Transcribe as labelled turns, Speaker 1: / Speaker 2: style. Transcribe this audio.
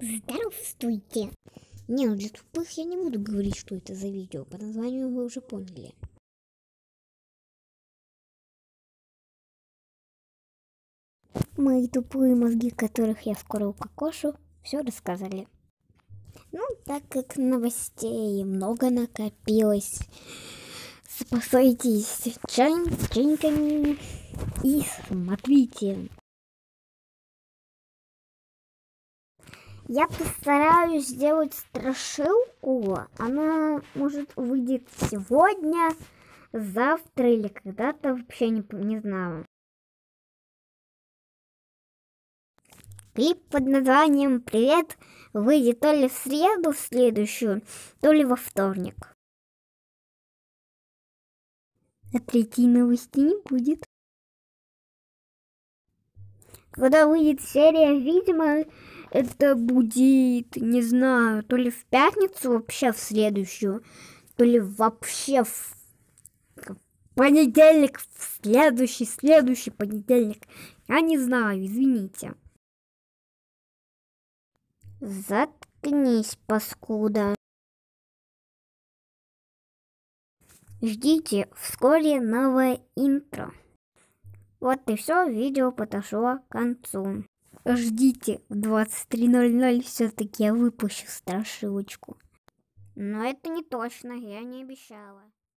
Speaker 1: Здравствуйте. Не, ну для тупых я не буду говорить, что это за видео. По названию вы уже поняли. Мои тупые мозги, которых я скоро укокошу, все рассказали. Ну, так как новостей много накопилось, спасайтесь чайниками и смотрите. Я постараюсь сделать страшилку. Она может выйдет сегодня, завтра или когда-то, вообще не, не знаю. Клип под названием «Привет» выйдет то ли в среду в следующую, то ли во вторник. А третьей новости не будет. Когда выйдет серия, видимо, это будет, не знаю, то ли в пятницу, вообще в следующую, то ли вообще в понедельник, в следующий, следующий понедельник. Я не знаю, извините. Заткнись, паскуда. Ждите, вскоре новое интро. Вот и все, видео подошло к концу. Ждите, в 23.00 все-таки я выпущу страшилочку. Но это не точно, я не обещала.